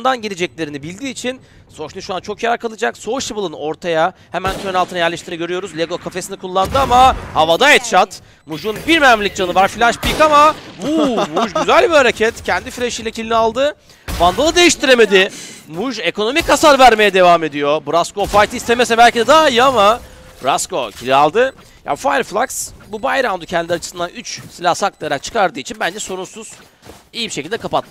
Ondan geleceklerini bildiği için Soşni şu an çok yer kalacak. Sociable'ın ortaya hemen tünel altına yerleştiğini görüyoruz. Lego kafesini kullandı ama havada headshot. Muj'un bir mermilik canı var. Flash pick ama Vuu, Muj güzel bir hareket. Kendi flash ile killini aldı. Vandal'ı değiştiremedi. Muj ekonomik hasar vermeye devam ediyor. Brasco fight istemese belki de daha iyi ama Brasco kill aldı. Ya Fireflux bu bay round'u kendi açısından 3 silah saklayarak çıkardığı için bence sorunsuz iyi bir şekilde kapattı.